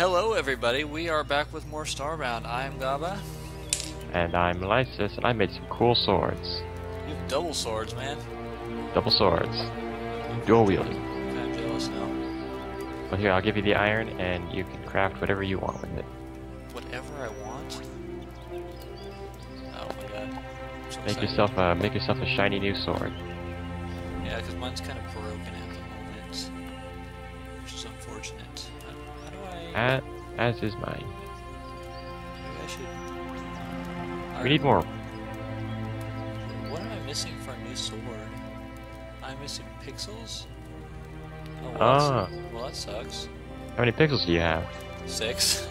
Hello, everybody. We are back with more Starbound. I am Gaba. And I'm Lysis, and I made some cool swords. You have double swords, man. Double swords. Dual wielding. I'm kind of jealous now. Well, here, I'll give you the iron, and you can craft whatever you want with it. Whatever I want. Oh my god. So Make excited. yourself a make yourself a shiny new sword. Yeah, because mine's kind of broken As, as is mine. I. We need more. What am I missing for a new sword? I'm missing pixels. Oh, well, Ah. that's- well that sucks. How many pixels do you have? Six.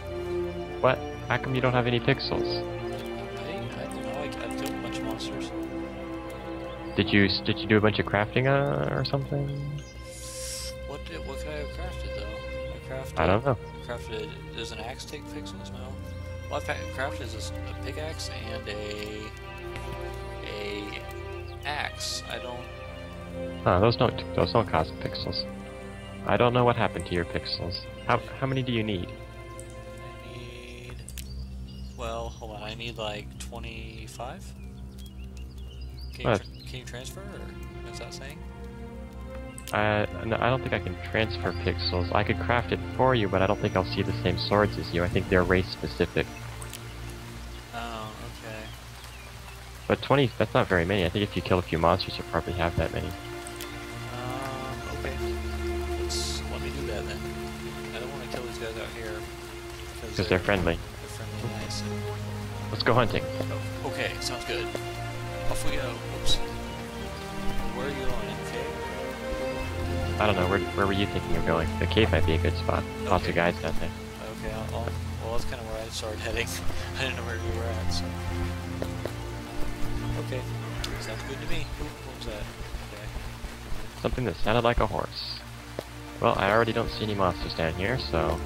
What? How come you don't have any pixels? I, I don't know. I, I've killed a bunch of monsters. Did you did you do a bunch of crafting uh, or something? What did, what could I have crafted though? I crafted. I don't know. Crafted. Does an axe take pixels? No. Well, I've crafted is a pickaxe and a a axe. I don't. Huh, those don't those don't cost pixels. I don't know what happened to your pixels. How how many do you need? I need. Well, hold on. I need like twenty-five. Can you, uh, What? can you transfer, or what's that saying? Uh, no, I don't think I can transfer pixels. I could craft it for you, but I don't think I'll see the same swords as you. I think they're race specific. Oh, okay. But 20, that's not very many. I think if you kill a few monsters, you'll probably have that many. Um, okay. Let's let me do that then. I don't want to kill these guys out here Because they're friendly. They're friendly and nice. and- Let's go hunting. Oh, okay, sounds good. Off we go. Oops. Where are you going? Okay. I don't know, where, where were you thinking of going? The cave might be a good spot. Lots of guys down there. Okay. I'll, I'll, well, that's kind of where I started heading. I didn't know where you were at. So. Okay. Sounds good to me. What was that? Okay. Something that sounded like a horse. Well, I already don't see any monsters down here, so...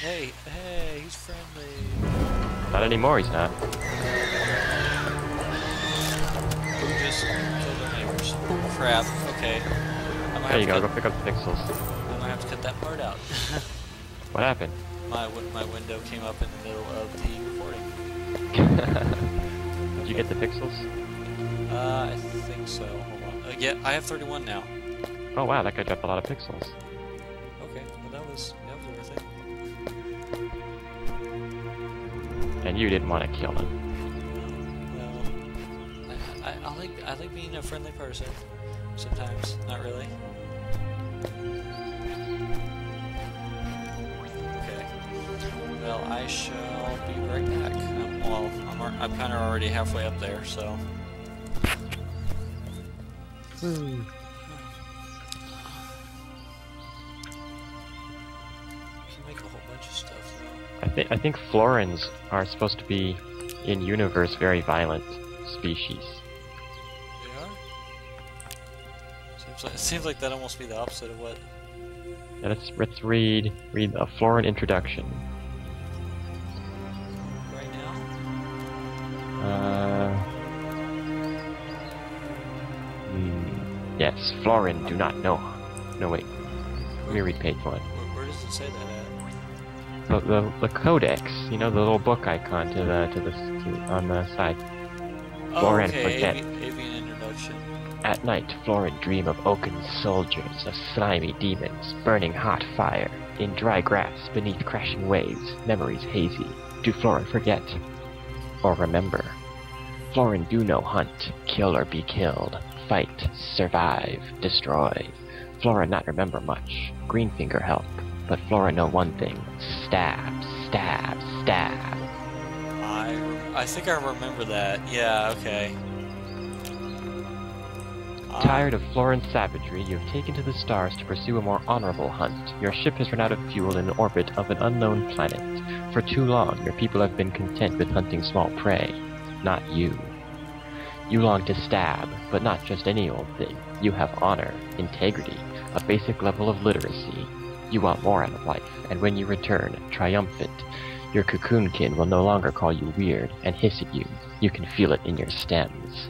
Hey, hey, he's friendly. Not anymore, he's not. Just our neighbors? Crap. Okay. There you have go, to go pick up the pixels. cut, I'm gonna have to cut that part out. What happened? my my window came up in the middle of the recording. Did you get the pixels? Uh, I think so. Hold on. Uh, yeah, I have 31 now. Oh wow, that guy dropped a lot of pixels. Okay, well that was that was worth it. And you didn't want to kill him. Well, I, I, I like I like being a friendly person. Sometimes, not really. Okay. Well, I shall be right back. Um, well, I'm I'm kind of already halfway up there, so. Can make a whole bunch of stuff. I think I think Florans are supposed to be, in universe, very violent species. Seems it seems like that almost be the opposite of what. Now let's let's read read a Floran introduction. Right now. Uh, hmm, yes, Floran do not know. No wait, let me read page one. Where, where does it say that at? The, the the codex, you know, the little book icon to the to the to, on the side. Oh, Floran okay. forget. Avi- avian introduction. At night, Floran dream of oaken soldiers, of slimy demons, burning hot fire, in dry grass, beneath crashing waves, memories hazy. Do Floran forget? Or remember? Floran do no hunt, kill or be killed, fight, survive, destroy. Flora not remember much, Greenfinger help, but Flora know one thing, stab, stab, stab. I I think I remember that. Yeah. Okay. Tired of Floran's savagery, you have taken to the stars to pursue a more honorable hunt. Your ship has run out of fuel in the orbit of an unknown planet. For too long, your people have been content with hunting small prey. Not you. You long to stab, but not just any old thing. You have honor, integrity, a basic level of literacy. You want more out of life, and when you return, triumphant, your cocoonkin will no longer call you weird and hiss at you. You can feel it in your stems.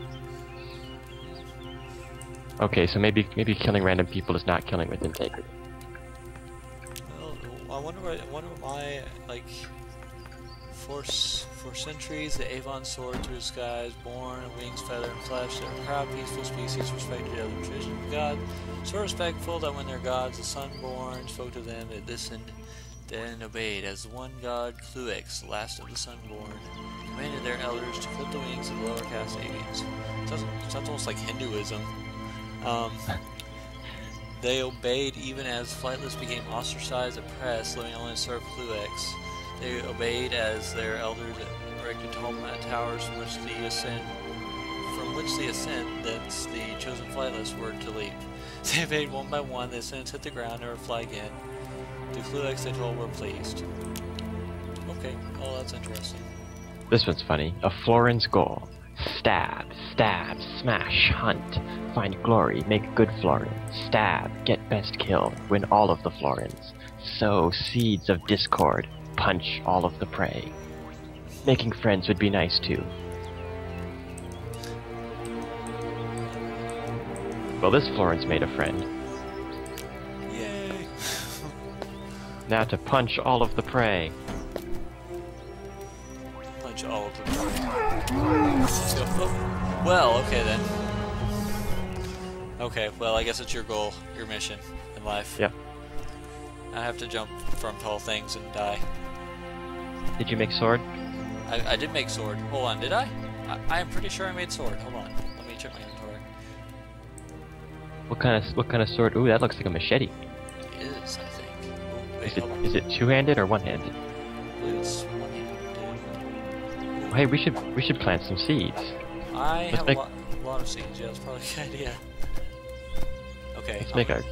Okay, so maybe maybe killing random people is not killing with integrity. Well, I wonder what I wonder why like for for centuries the Avian soared through the skies, born wings, feather, and flesh. They were proud, peaceful species, respected the other traditions of God. So respectful that when their gods, the Sunborn, spoke to them, they listened, then obeyed. As one god, Kluex, last of the Sunborn, commanded their elders to clip the wings of the lower caste aliens. Sounds, sounds almost like Hinduism. Um, they obeyed even as Flightless became ostracized, oppressed, living only to serve Kluex. They obeyed as their elders erected tall towers from which the ascent, from which the ascent, thence the chosen Flightless were to leap. They obeyed one by one. The ascents hit the ground, never fly again. The Kluex they told were pleased. Okay, oh that's interesting. This one's funny. A Floran's goal. Stab, stab, smash, hunt. Find glory, make good Florans. Stab, get best kill, win all of the Florans. Sow seeds of discord, punch all of the prey. Making friends would be nice too. Well, this Floran's made a friend. Yay! Now to punch all of the prey. Punch all of go. Oh. Well, okay then. Okay, well, I guess it's your goal, your mission in life. Yep. I have to jump from tall things and die. Did you make sword? I, I did make sword. Hold on, did I? I? Am pretty sure I made sword. Hold on. Let me check my inventory. What kind of what kind of sword? Ooh, that looks like a machete. It is, I think. Ooh, wait, Is it is it two-handed or one-handed? Hey, we should we should plant some seeds. I Let's have make- a, lot, a lot of seeds. Yeah, that's probably a good idea. Okay. Let's um, make a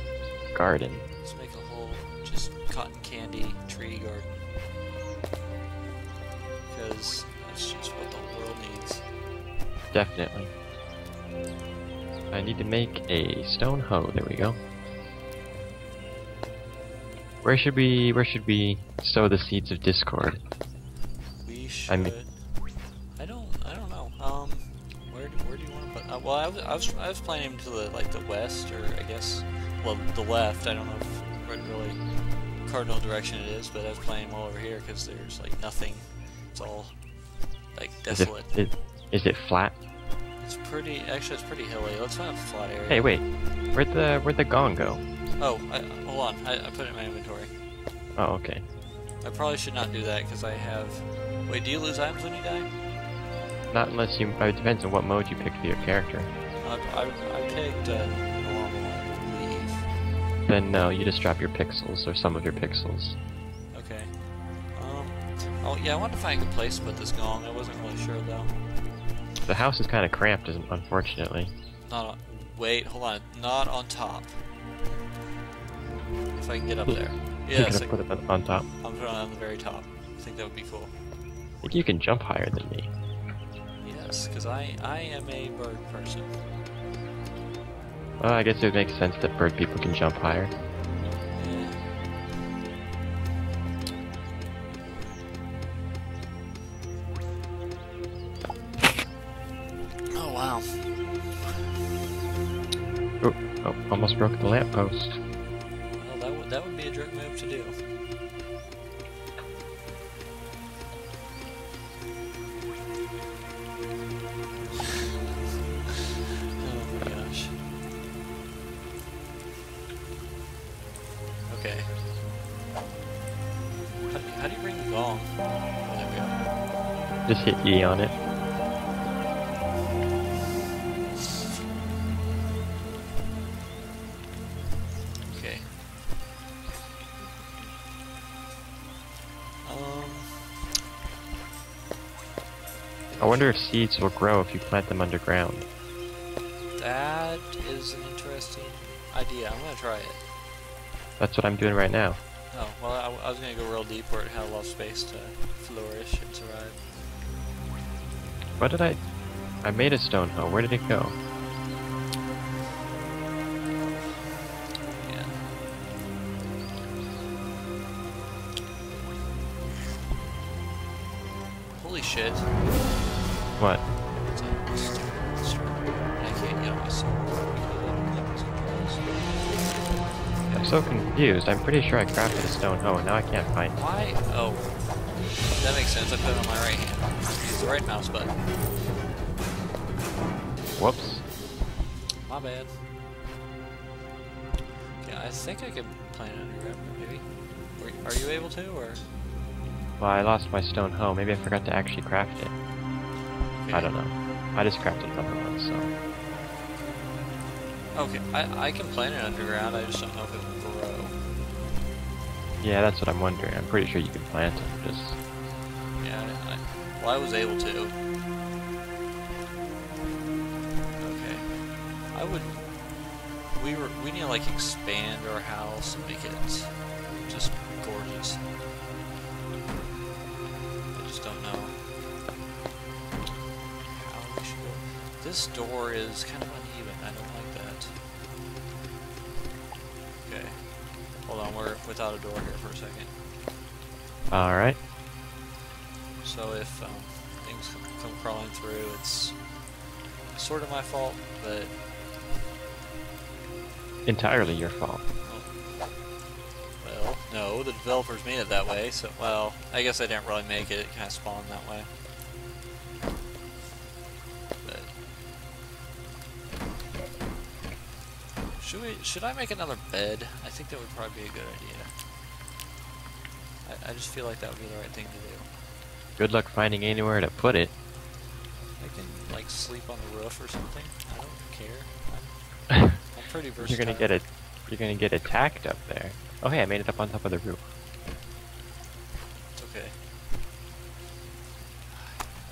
garden. Let's make a whole just cotton candy tree garden. Because that's just what the world needs. Definitely. I need to make a stone hoe. There we go. Where should we where should we sow the seeds of discord? We should. I mean- Uh, well, I was, I was I was planning to the like the west or I guess well the left. I don't know if what really cardinal direction it is, but I was playing him all over here because there's like nothing. It's all like Is it, desolate. is, is it flat? It's pretty. Actually, it's pretty hilly. Let's find a flat area. Hey, wait. Where'd the where'd the gong go? Oh, I, hold on. I, I put it in my inventory. Oh, okay. I probably should not do that because I have. Wait, do you lose items when you die? Not unless you. uh, It depends on what mode you picked for your character. I, I, I picked uh, normal, I believe. Then no, you just drop your pixels or some of your pixels. Okay. Um. Oh yeah, I wanted to find a good place to put this gong. I wasn't really sure though. The house is kind of cramped, isn't- unfortunately. Not on. Wait, hold on. Not on top. If I can get up there. Yeah. You're Yes, put it on, on top. I'm putting it on the very top. I think that would be cool. I think you can jump higher than me. Yes, because I I am a bird person. Well, I guess it would make sense that bird people can jump higher. Yeah. Oh wow. Oh, oh almost broke the lamppost. Well, that would that would be a jerk move to do. Just hit E on it. Okay. Um. I wonder if seeds will grow if you plant them underground. That is an interesting idea. I'm gonna try it. That's what I'm doing right now. Oh, well, I, I was gonna go real deep where it had a lot of space to flourish and survive. What did I... I made a stone hoe. Where did it go? Yeah. Holy shit. What? It's a stupid sword. I can't get on my sword. because I'm so confused. I'm pretty sure I crafted a stone hoe, and now I can't find it. Why? Oh. That makes sense. I put it on my right hand. The right mouse button. Whoops. My bad. Yeah, I think I could plant it underground, maybe. Are you able to, or? Well, I lost my stone hoe. Maybe I forgot to actually craft it. I don't know. I just crafted another one, so... Okay, I, I can plant it underground, I just don't know if it will grow. Yeah, that's what I'm wondering. I'm pretty sure you can plant them. Just well, I was able to. Okay. I would. We were. We need to like expand our house and make it just gorgeous. I just don't know how we should go. This door is kind of uneven. I don't like that. Okay. Hold on. We're without a door here for a second. all right. So if um, things come, crawling through, it's sort of my fault, but Entirely your fault. well, no, the developers made it that way. So well, I guess I didn't really make it. It kind of spawned that way. But should we? Should I make another bed? I think that would probably be a good idea. I, I just feel like that would be the right thing to do. Good luck finding anywhere to put it. I can like sleep on the roof or something. I don't care. I'm, I'm pretty versatile. you're gonna get it. You're gonna get attacked up there. Oh hey, I made it up on top of the roof. It's okay.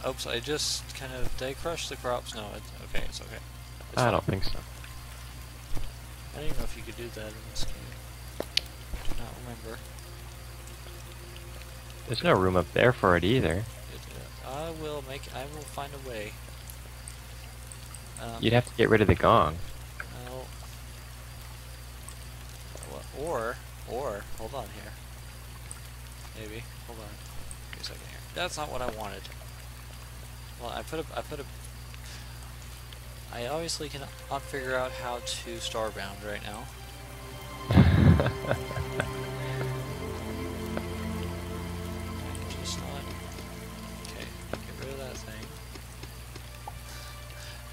Oops, I just kind of did I crush the crops? No, it's okay. It's okay. It's I fine. don't think so. I don't even know if you could do that in this game. I do not remember. There's no room up there for it either. I will make. I will find a way. Um, You'd have to get rid of the gong. Well, or, or, hold on here. Maybe, hold on. Give a second here. That's not what I wanted. Well, I put a, I put a, I obviously cannot figure out how to starbound right now.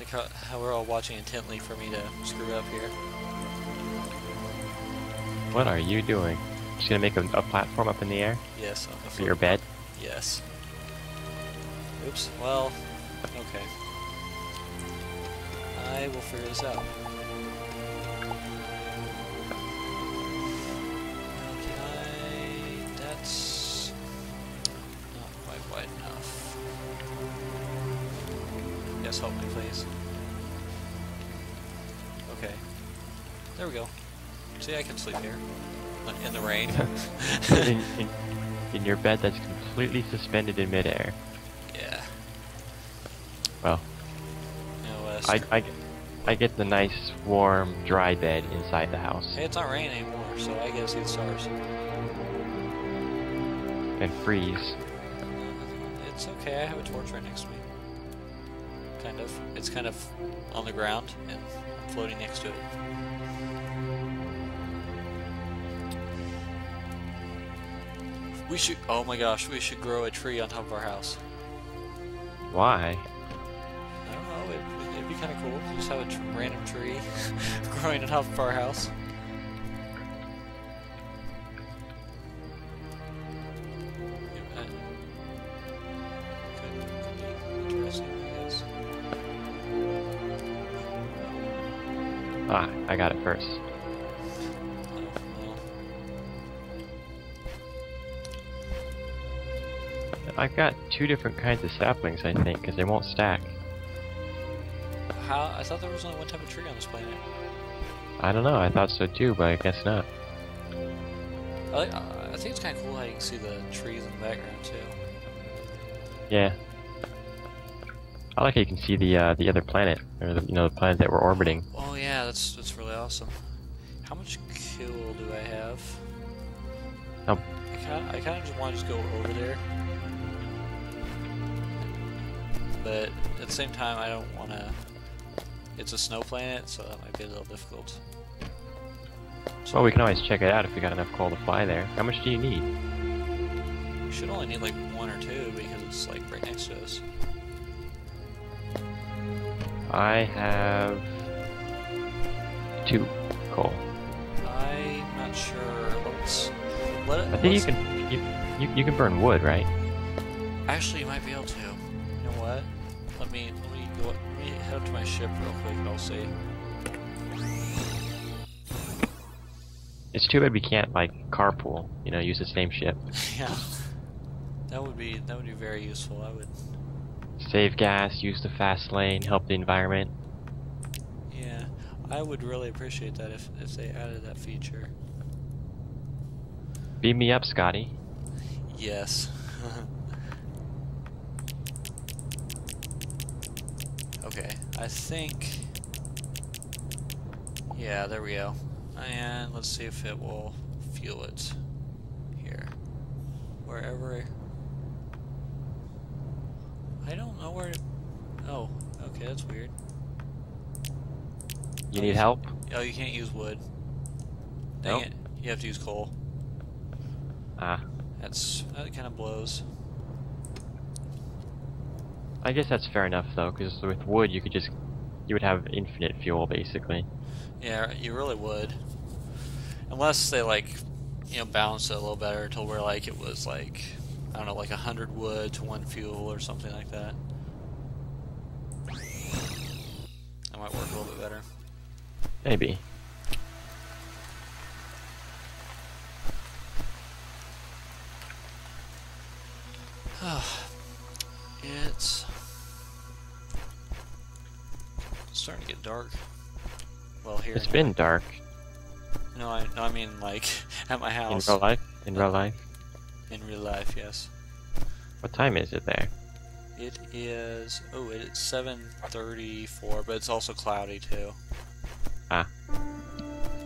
Like how, how we're all watching intently for me to screw up here. what are you doing? Just gonna make a, a platform up in the air Yes, on the for your bed? Yes. Oops. Well, okay. I will figure this out. Help me, please. Okay. There we go. See, I can sleep here. In the rain. in, in, in your bed that's completely suspended in midair. yeah. Well, No, uh, I, I, I get the nice, warm, dry bed inside the house Hey, it's not raining anymore, so I get to see the stars. and freeze. It's okay, I have a torch right next to me. Kind of. It's kind of on the ground and I'm floating next to it. We should. Oh my gosh, we should grow a tree on top of our house. Why? I don't know, it, it'd be kind of cool. Just have a tr- random tree growing on top of our house. I got it first. I've got two different kinds of saplings, I think, because they won't stack. How? I thought there was only one type of tree on this planet. I don't know, I thought so too, but I guess not. I, like, uh, I think it's kind of cool how you can see the trees in the background too. Yeah. I like how you can see the uh, the other planet, or the, you know, the planet that we're orbiting. Oh yeah, that's that's really awesome. How much kill do I have? Um, I kind I kind of just want to just go over there, but at the same time, I don't want to. It's a snow planet, so that might be a little difficult. Well, we can always check it out if we got enough coal to fly there. How much do you need? We should only need like one or two because it's like right next to us. I have two coal. I'm not sure. Let's. Let it, I think you can you, you, you can burn wood, right? Actually, you might be able to. You know what? Let me let me go. Let me head up to my ship real quick. and I'll see. It's too bad we can't like carpool. You know, use the same ship. yeah. That would be that would be very useful. I would. Save gas, use the fast lane, help the environment. I would really appreciate that if if they added that feature. Beam me up, Scotty. Yes. okay, I think. Yeah, there we go. And let's see if it will fuel it here. Wherever. I don't know where. To... Oh, okay, that's weird. You need help? Oh, you can't use wood. Dang Nope. it! You have to use coal. Ah, That's that kind of blows. I guess that's fair enough though, because with wood you could just you would have infinite fuel basically. Yeah, you really would. Unless they like, you know, balance it a little better until where like it was like, I don't know, like a hundred wood to one fuel or something like. That Maybe. it's starting to get dark. Well, here. It's been dark No, I no, I mean like at my house. in real life. In real life. in real life. Yes. What time is it there? It is. Oh, it is 7:34, but it's also cloudy too.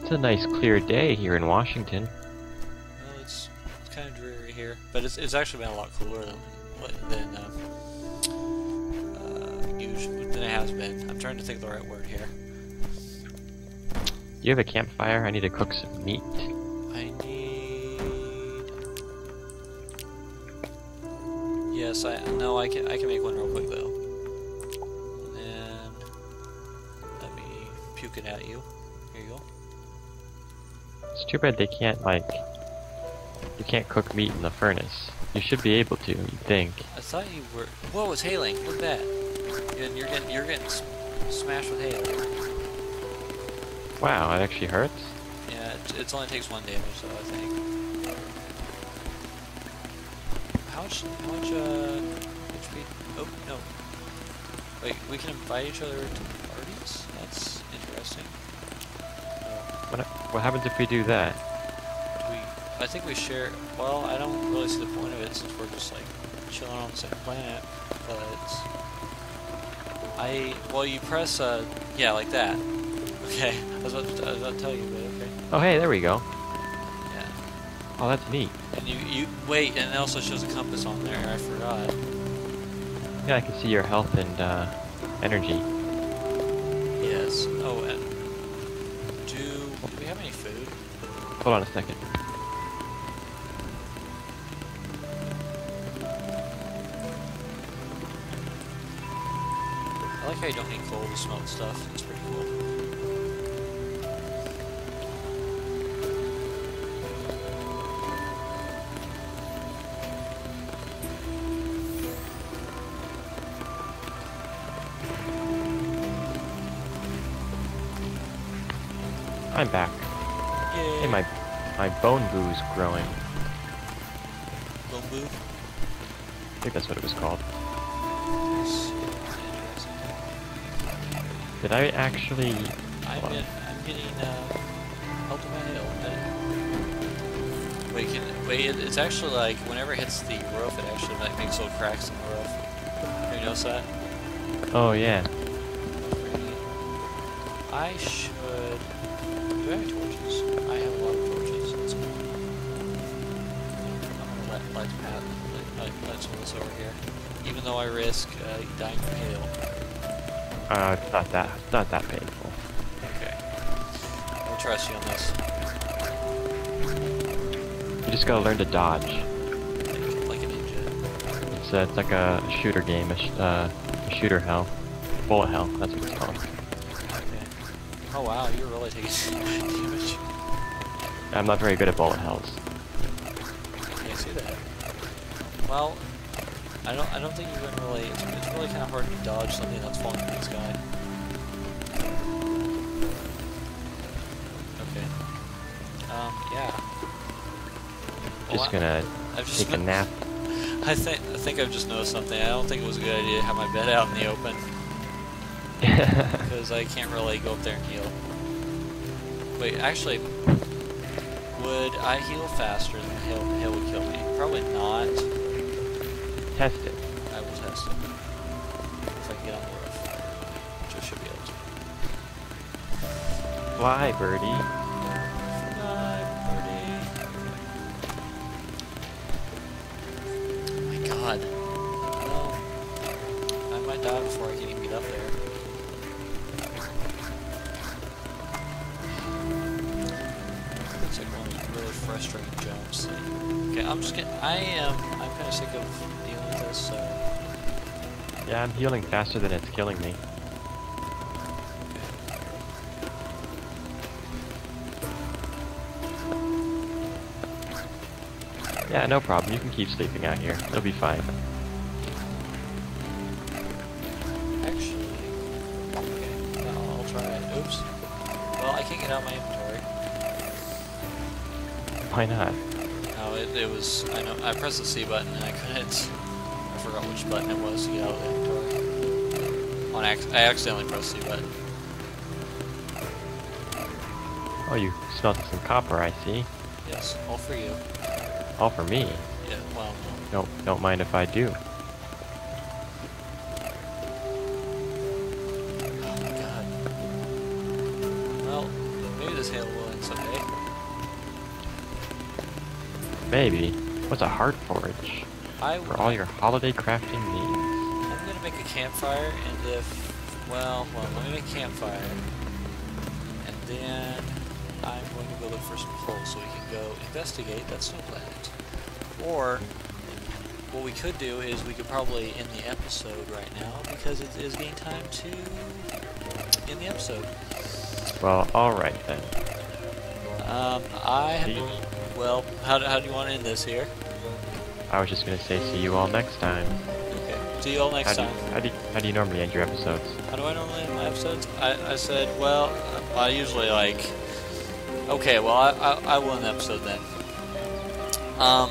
It's a nice clear day here in Washington. Well, it's, it's kind of dreary here, but it's, it's actually been a lot cooler than than uh, uh, usual than it has been. I'm trying to think of the right word here. You have a campfire? I need to cook some meat. I need. Yes, I no, I can I can make one real quick though. It at you. Here you go. It's too bad they can't like you can't cook meat in the furnace. You should be able to, you'd think. I thought you were. Whoa, it's hailing. Look at that. And you're getting you're getting smashed with hail. Wow, it actually hurts. Yeah, it, it only takes one damage though. I think. How much? How much? Uh, HP? Oh no. Wait, we can invite each other to What what happens if we do that? we. I think we share. Well, I don't really see the point of it since we're just like chilling on the same planet. But I. Well, you press. Uh, yeah, like that. Okay. I was about to, I was about to tell you, but okay. Oh hey, there we go. Yeah. Oh that's neat. And you, you wait, and it also shows a compass on there. I forgot. Yeah, I can see your health and uh, energy. Yes. Oh, and Hold on a second. I like how you don't need coal to smelt stuff. It's pretty cool. Bone boo's growing. Bamboo. I think that's what it was called. Did I actually? I'm, get, I'm getting uh, help in my hail. Wait, can, wait, it, it's actually like whenever it hits the roof, it actually like makes little cracks in the roof. Have you noticed that? Oh yeah. I should. Do I have torches? I have a lot of Gonna let let Pat let, let, let some of this over here, even though I risk uh, dying from hail. Uh, it's not that not that painful. Okay. I trust you on this. You just gotta learn to dodge. Like, like a ninja. It's, uh, it's like a shooter game, a, sh uh, a shooter hell. Bullet hell, that's what it's called. Okay. Oh wow, you're really taking damage. I'm not very good at bullet hells. Well, I don't. I don't think you can really. It's, it's really kind of hard to dodge something that's falling from the sky. Okay. Um. Yeah. Well, Just I- gonna I've just take a nap. I think. I think I've just noticed something. I don't think it was a good idea to have my bed out in the open because I can't really go up there and heal. Wait, actually, would I heal faster than hail? Hail would kill me. Probably not. Test it. I will test it. If I can get on the roof. Which I should be able to. Fly, birdie. Fly, birdie. Oh my god. Well, I might die before I can even get up there. Looks like one of those really frustrating jumps. Okay, I'm just getting. I am. I'm kind of sick of this, so. Yeah, I'm healing faster than it's killing me. Yeah, no problem. You can keep sleeping out here. It'll be fine. Actually, okay, I'll, I'll try it. Oops. Well, I can't get out my inventory. Why not? No, it, it was. I know. I pressed the C button and I couldn't. I forgot which button it was to get out of the inventory. On ac I accidentally pressed the button. Oh, you smelted some copper, I see. Yes, all for you. All for me. Yeah. Well, Don't don't mind if I do. oh my god. Well, maybe this hail will someday. Maybe. What's a heart forge? I For all your holiday crafting needs. I'm gonna make a campfire, and if, well, well, let me make a campfire, and then I'm going to go look for some coal so we can go investigate that snow planet. Or, what we could do is we could probably end the episode right now because it is getting time to end the episode. Well, alright then. Um, I have, well, how do, how do you want to end this here? I was just gonna say see you all next time. Okay, see you all next How do, time. you, how, do you, how do you normally end your episodes? How do I normally end my episodes? I, I said, well, I usually like. Okay, well, I, I, I will end the episode then. Um.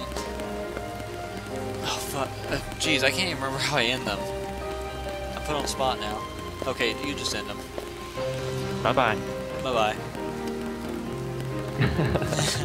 Oh, fuck. Uh, Jeez, I can't even remember how I end them. I'm put on the spot now. Okay, you just end them. Bye bye. Bye bye.